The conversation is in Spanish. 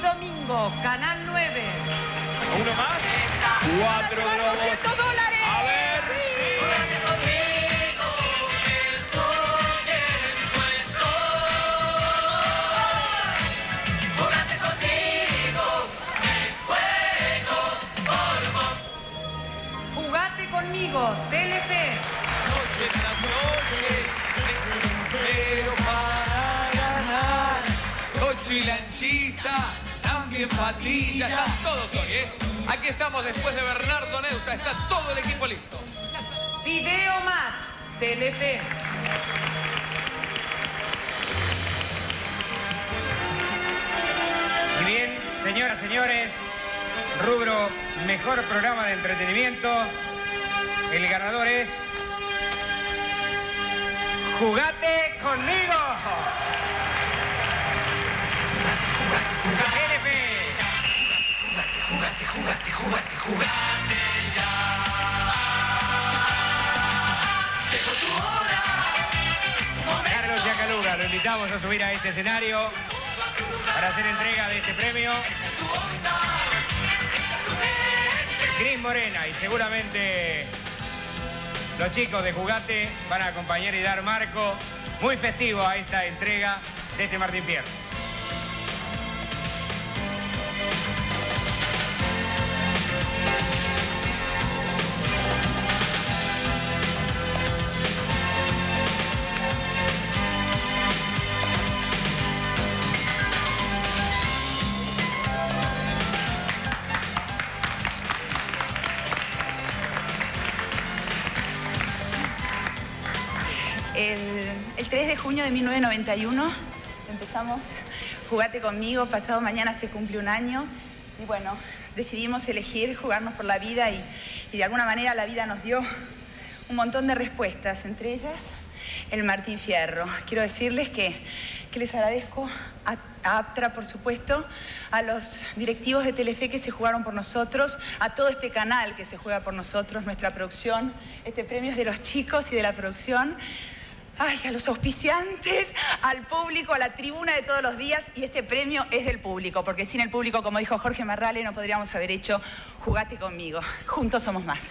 Globos, Canal 9. ¿Uno más? Cuatro Van a llevar globos. 200 dólares. A ver, sí. Jugate conmigo, Telefe. Noche tras noche, pero para ganar. Ocho y lanchita, también patilla. Están todos hoy, ¿eh? Aquí estamos después de Bernardo Neusta. Está todo el equipo listo. Video Match, Telefe. Y bien, señoras, señores, rubro mejor programa de entretenimiento. El ganador es Jugate conmigo. Carlos Yacaluga, lo invitamos a subir a este escenario para hacer entrega de este premio. Cris Morena y seguramente los chicos de Jugate van a acompañar y dar marco muy festivo a esta entrega de este Martín Fierro. El, el 3 de junio de 1991 empezamos Jugate conmigo, pasado mañana se cumple un año y bueno, decidimos elegir jugarnos por la vida y, y de alguna manera la vida nos dio un montón de respuestas, entre ellas el Martín Fierro. Quiero decirles que, que les agradezco a, a Aptra, por supuesto, a los directivos de Telefe que se jugaron por nosotros, a todo este canal que se juega por nosotros, nuestra producción. Este premio es de los chicos y de la producción. Ay, a los auspiciantes, al público, a la tribuna de todos los días y este premio es del público, porque sin el público, como dijo Jorge Marrale, no podríamos haber hecho Jugate conmigo. Juntos somos más.